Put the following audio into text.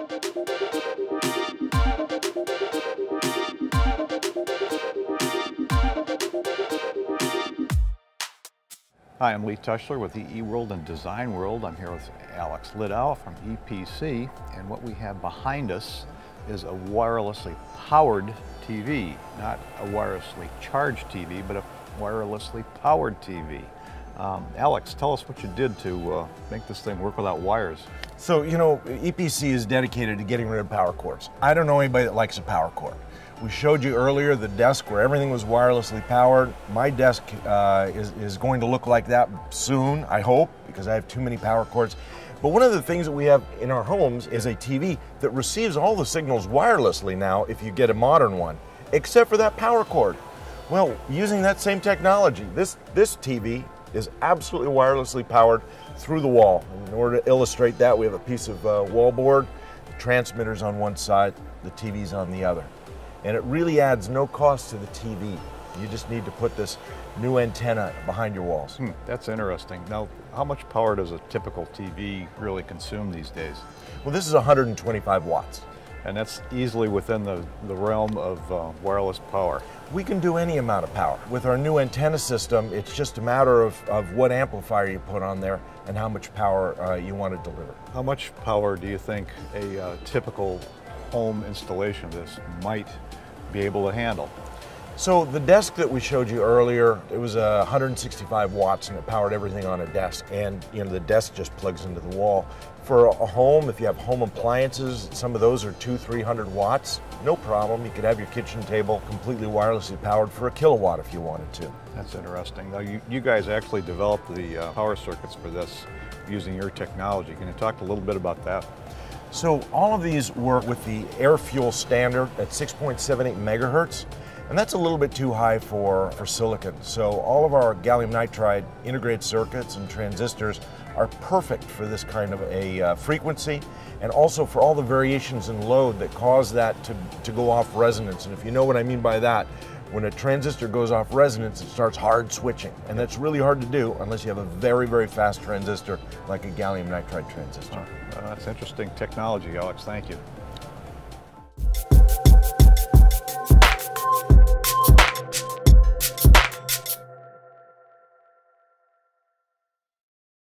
Hi, I'm Lee Teschler with EE World and Design World. I'm here with Alex Lidow from EPC, and what we have behind us is a wirelessly powered TV, not a wirelessly charged TV, but a wirelessly powered TV. Um, Alex, tell us what you did to uh, make this thing work without wires. So, you know, EPC is dedicated to getting rid of power cords. I don't know anybody that likes a power cord. We showed you earlier the desk where everything was wirelessly powered. My desk uh, is, is going to look like that soon, I hope, because I have too many power cords. But one of the things that we have in our homes is a TV that receives all the signals wirelessly now if you get a modern one, except for that power cord. Well, using that same technology, this, this TV is absolutely wirelessly powered through the wall. In order to illustrate that, we have a piece of uh, wall board, the transmitters on one side, the TV's on the other and it really adds no cost to the TV. You just need to put this new antenna behind your walls. Hmm, that's interesting. Now, how much power does a typical TV really consume these days? Well, this is 125 watts. And that's easily within the, the realm of uh, wireless power. We can do any amount of power. With our new antenna system, it's just a matter of, of what amplifier you put on there and how much power uh, you want to deliver. How much power do you think a uh, typical home installation of this might be able to handle. So the desk that we showed you earlier, it was uh, 165 watts and it powered everything on a desk and you know the desk just plugs into the wall. For a home, if you have home appliances, some of those are two, 300 watts, no problem. You could have your kitchen table completely wirelessly powered for a kilowatt if you wanted to. That's interesting. Now you, you guys actually developed the uh, power circuits for this using your technology. Can you talk a little bit about that? So all of these work with the AirFuel standard at 6.78 megahertz, and that's a little bit too high for, for silicon. So all of our gallium nitride integrated circuits and transistors are perfect for this kind of a uh, frequency and also for all the variations in load that cause that to, to go off resonance. And if you know what I mean by that, when a transistor goes off resonance, it starts hard switching. And that's really hard to do unless you have a very, very fast transistor like a gallium nitride transistor. That's interesting technology, Alex. Thank you.